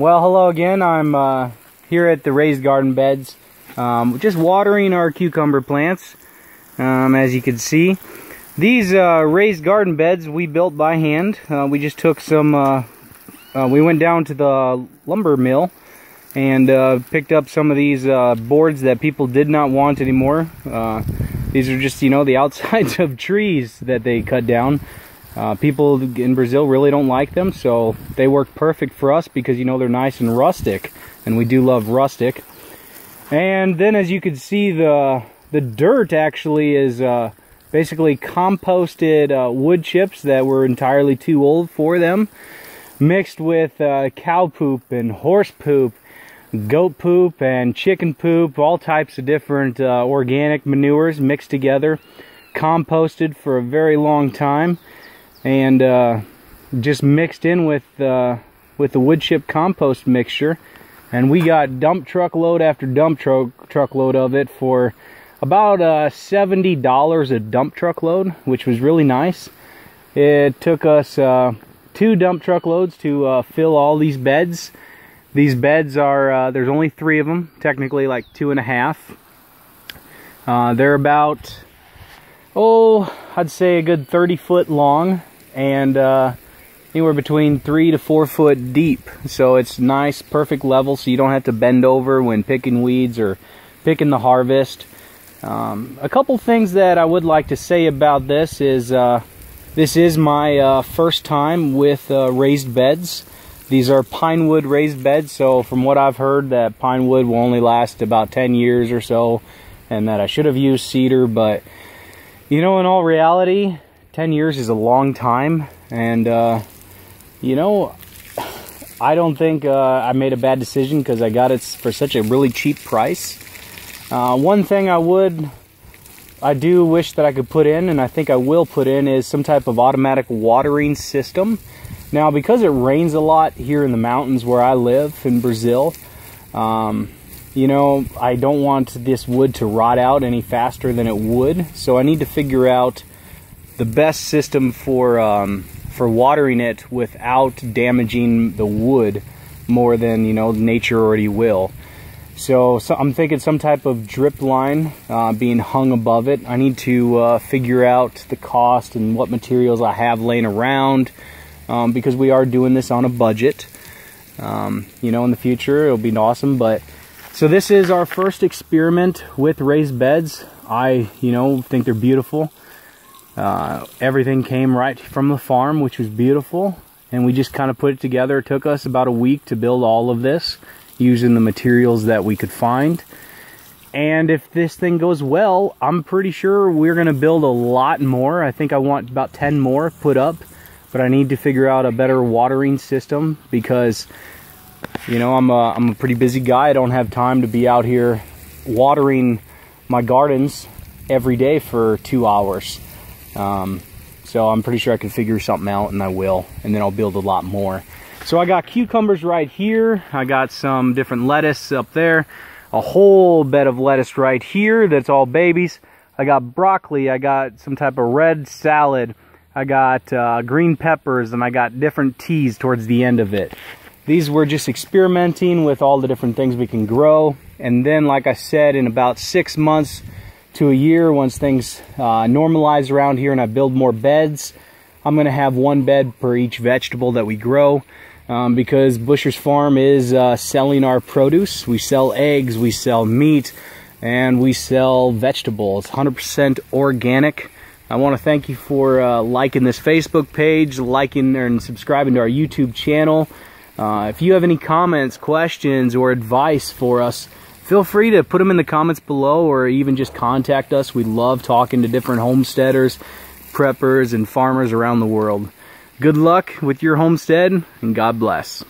Well, hello again. I'm uh, here at the raised garden beds, um, just watering our cucumber plants, um, as you can see. These uh, raised garden beds we built by hand. Uh, we just took some, uh, uh, we went down to the lumber mill and uh, picked up some of these boards that people did not want anymore. these are just, you know, the outsides of trees that they cut down. Uh, people in Brazil really don't like them, so they work perfect for us because you know they're nice and rustic, and we do love rustic. And then, as you can see, the the dirt actually is uh, basically composted uh, wood chips that were entirely too old for them, mixed with uh, cow poop and horse poop, goat poop and chicken poop, all types of different uh, organic manures mixed together, composted for a very long time and uh, just mixed in with uh, with the wood chip compost mixture. And we got dump truck load after dump truck truck load of it for about uh, $70 a dump truck load which was really nice. It took us uh, two dump truck loads to uh, fill all these beds. These beds are uh, there's only three of them technically like two and a half. They're about oh I'd say a good 30 foot long and uh, anywhere between three to four foot deep. So it's nice, perfect level so you don't have to bend over when picking weeds or picking the harvest. Um, a couple things that I would like to say about this is uh, this is my uh, first time with uh, raised beds. These are pine wood raised beds, so from what I've heard that pine wood will only last about 10 years or so and that I should have used cedar, but you know, in all reality, 10 years is a long time and uh, you know I don't think uh, I made a bad decision because I got it for such a really cheap price. Uh, one thing I would I do wish that I could put in and I think I will put in is some type of automatic watering system. Now because it rains a lot here in the mountains where I live in Brazil um, you know I don't want this wood to rot out any faster than it would. So I need to figure out the best system for um, for watering it without damaging the wood more than you know nature already will. So, so I'm thinking some type of drip line uh, being hung above it. I need to uh, figure out the cost and what materials I have laying around um, because we are doing this on a budget. Um, you know, in the future it'll be awesome. But so this is our first experiment with raised beds. I, you know, think they're beautiful. Uh, everything came right from the farm, which was beautiful. And we just kind of put it together. It took us about a week to build all of this using the materials that we could find. And if this thing goes well, I'm pretty sure we're going to build a lot more. I think I want about 10 more put up. But I need to figure out a better watering system because, you know, I'm a, I'm a pretty busy guy. I don't have time to be out here watering my gardens every day for two hours. Um, so I'm pretty sure I can figure something out and I will. And then I'll build a lot more. So I got cucumbers right here. I got some different lettuce up there. A whole bed of lettuce right here that's all babies. I got broccoli. I got some type of red salad. I got uh, green peppers and I got different teas towards the end of it. These were just experimenting with all the different things we can grow. And then, like I said, in about six months, to a year once things uh, normalize around here and I build more beds. I'm going to have one bed per each vegetable that we grow um, because Buscher's Farm is uh, selling our produce. We sell eggs, we sell meat, and we sell vegetables. 100% organic. I want to thank you for uh, liking this Facebook page, liking and subscribing to our YouTube channel. Uh, if you have any comments, questions, or advice for us, feel free to put them in the comments below or even just contact us. We love talking to different homesteaders, preppers, and farmers around the world. Good luck with your homestead, and God bless.